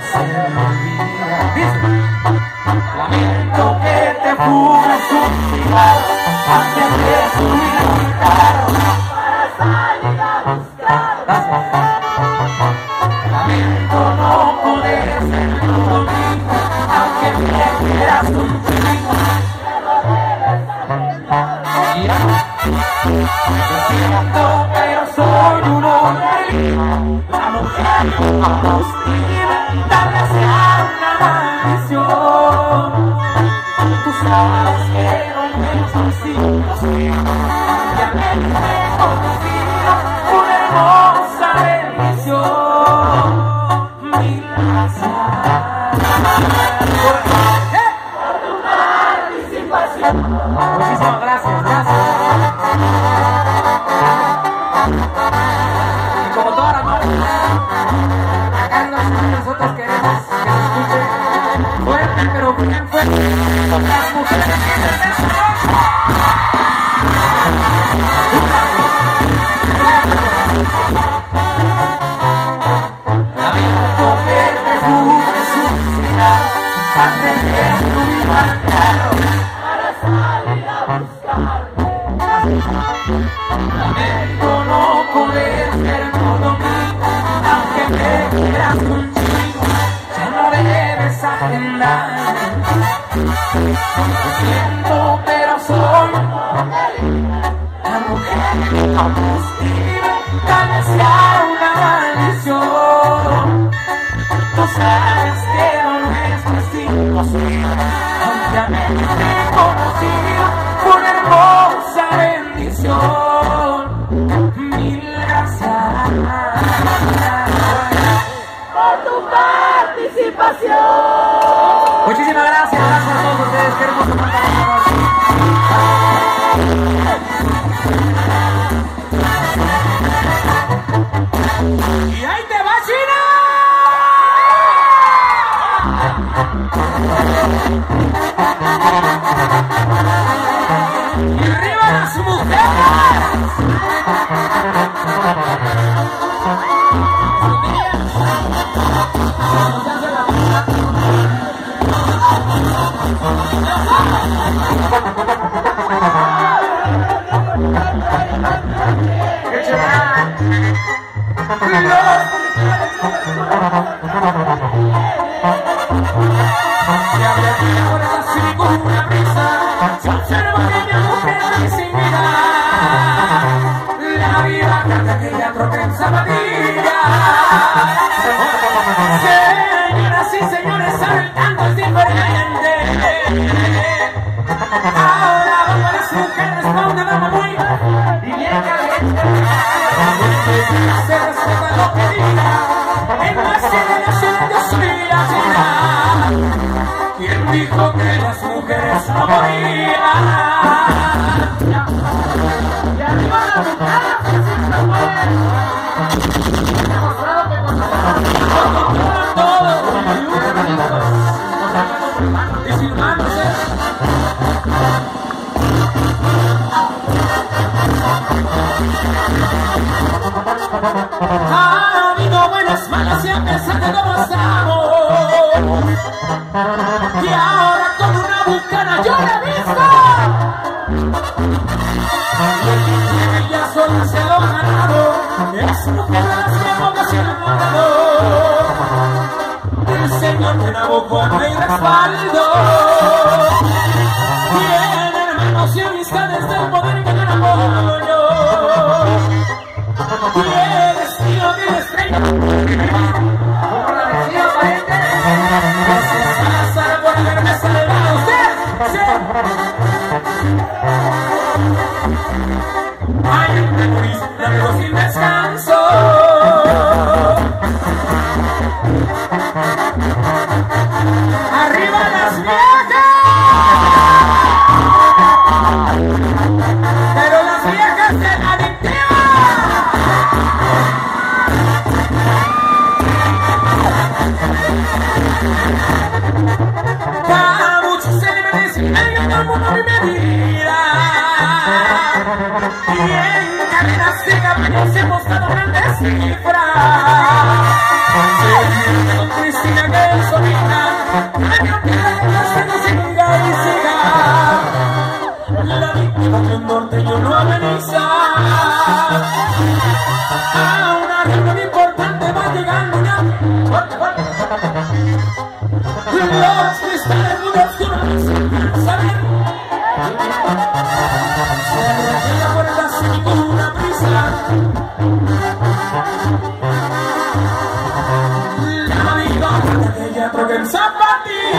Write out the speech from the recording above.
se me olvida. Dice, lamento que te fumes un cigarro antes de subir mi carro para salir a buscar. Lamento no poder ser tu domingo, aunque me quieras un chingo. Lo siento, pero soy un hombre La mujer no vez sea una nosotros queremos que se escuche fuerte, pero bien fuerte. Las mujeres cigarro antes de subir al carro siento, pero soy la mujer que no una maldición. Tú sabes que nuestro es imposible, obviamente he conocido una hermosa bendición. Mil gracias tu participación. Muchísimas gracias, gracias a todos ustedes, qué hermoso cantar Una brisa. Ahora vamos mujeres pa' una dama muy y bien. Se respeta lo que diga, en la generación de su vida será. ¿Quién dijo que las mujeres no morían? Y arriba la que Ha habido buenas malas y a pesar de cómo estamos. Y ahora con una bucana yo la he visto. Ella solo se lo ha ganado. Es mujer de Nabucco y respaldo. Tiene hermanos y amistades del la mujer medida. Y en carrera ciega hemos dado grandes cifras. Con Cristina Nelson, Mario Pilar, las que nos siga y siga. La víctima de un norteño no en zapatilla.